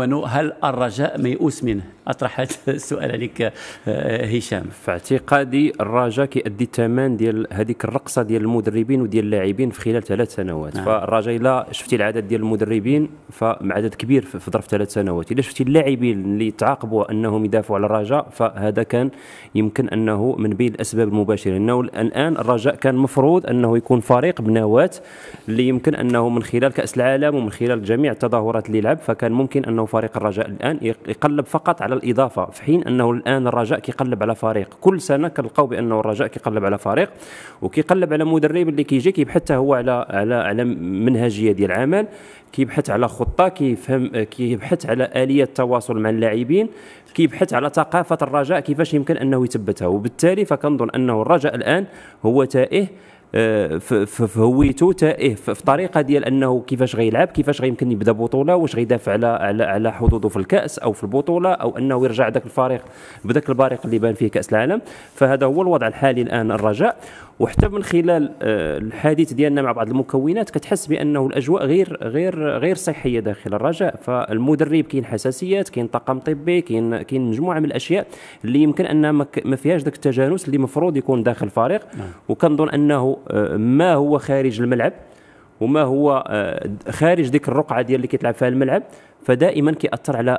هل الرجاء ميؤوس منه؟ أطرح هذا السؤال عليك آه، هشام في اعتقادي الرجاء كيأدي الثمن ديال هذيك الرقصة ديال المدربين وديال اللاعبين في خلال ثلاث سنوات نعم. فالرجاء إلا شفتي العدد ديال المدربين فعدد كبير في ظرف ثلاث سنوات إلا شفتي اللاعبين اللي تعاقبوا أنهم يدافعوا على الرجاء فهذا كان يمكن أنه من بين الأسباب المباشرة إنه الآن الرجاء كان مفروض أنه يكون فريق بنواه اللي يمكن أنه من خلال كأس العالم ومن خلال جميع التظاهرات اللي لعب فكان ممكن أنه فريق الرجاء الآن يقلب فقط على الإضافة في حين أنه الآن الرجاء كيقلب على فريق. كل سنة كنلقاو بأنه الرجاء كيقلب على فريق وكيقلب على مدرب اللي كيجي كيبحث هو على على على منهجية ديال العمل كيبحث على خطة كيفهم كيبحث على آلية التواصل مع اللاعبين كيبحث على ثقافة الرجاء كيفاش يمكن أنه يثبتها. وبالتالي فكنظن أنه الرجاء الآن هو تائه في هويته تائه في الطريقة ديال أنه كيفاش غيلعب كيفاش غيمكن يبدأ بطولة واش غيدافع على على على حظوظه في الكأس أو في البطولة أو أنه يرجع ذاك الفريق بذاك البريق اللي بان فيه كأس العالم. فهذا هو الوضع الحالي الآن الرجاء. وحتى من خلال آه، الحديث ديالنا مع بعض المكونات كتحس بأنه الأجواء غير غير غير صحية داخل الرجاء. فالمدرب كاين حساسيات كاين طاقم طبي كاين كاين مجموعة من الأشياء اللي يمكن أن ما فيهاش ذاك التجانس اللي المفروض يكون داخل الفريق. نعم. وكنظن أنه ما هو خارج الملعب وما هو آه، خارج ديك الرقعة ديال اللي كيتلعب فيها الملعب. فدائما كيأثر على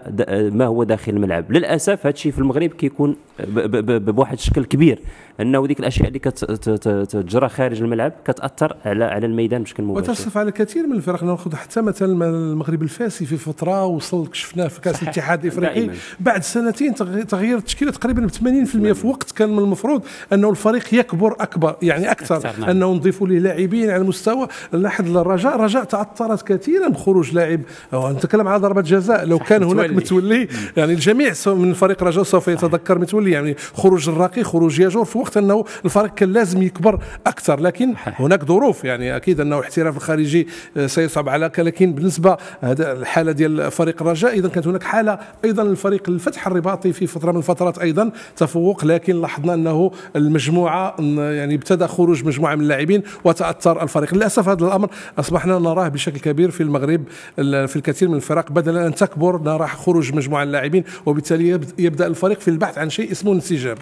ما هو داخل الملعب. للأسف هذا الشيء في المغرب كيكون بواحد الشكل كبير أنه ديك الأشياء اللي كتجرى خارج الملعب كتأثر على على الميدان بشكل مباشر. وتصف على كثير من الفرق نأخذ حتى مثلا المغرب الفاسي في فترة وصل شفناه في كأس الاتحاد الإفريقي بعد سنتين تغيير التشكيلة تقريبا ب 80% في وقت كان من المفروض أنه الفريق يكبر أكبر يعني أكثر نعم. أنه نضيفوا له لاعبين على المستوى. لاحظ الرجاء الرجاء تأثرت كثيرا بخروج لاعب نتكلم على ضربة جزاء. لو كان هناك متولي. يعني الجميع من فريق الرجاء سوف يتذكر متولي يعني خروج الراقي خروج ياجور. في وقت أنه الفريق كان لازم يكبر أكثر لكن هناك ظروف. يعني أكيد أنه الاحتراف الخارجي آه، سيصعب على لكن بالنسبة هذا الحالة ديال فريق الرجاء إذا كانت هناك حالة أيضا للفريق الفتح الرباطي في فترة من الفترات أيضا تفوق لكن لاحظنا أنه المجموعة يعني ابتدى خروج مجموعة من اللاعبين وتأثر الفريق. للأسف هذا الأمر أصبحنا نراه بشكل كبير في المغرب في الكثير من الفرق. بدلا أن تكبر نرى خروج مجموعة من اللاعبين وبالتالي يبدأ الفريق في البحث عن شيء اسمه انسجام.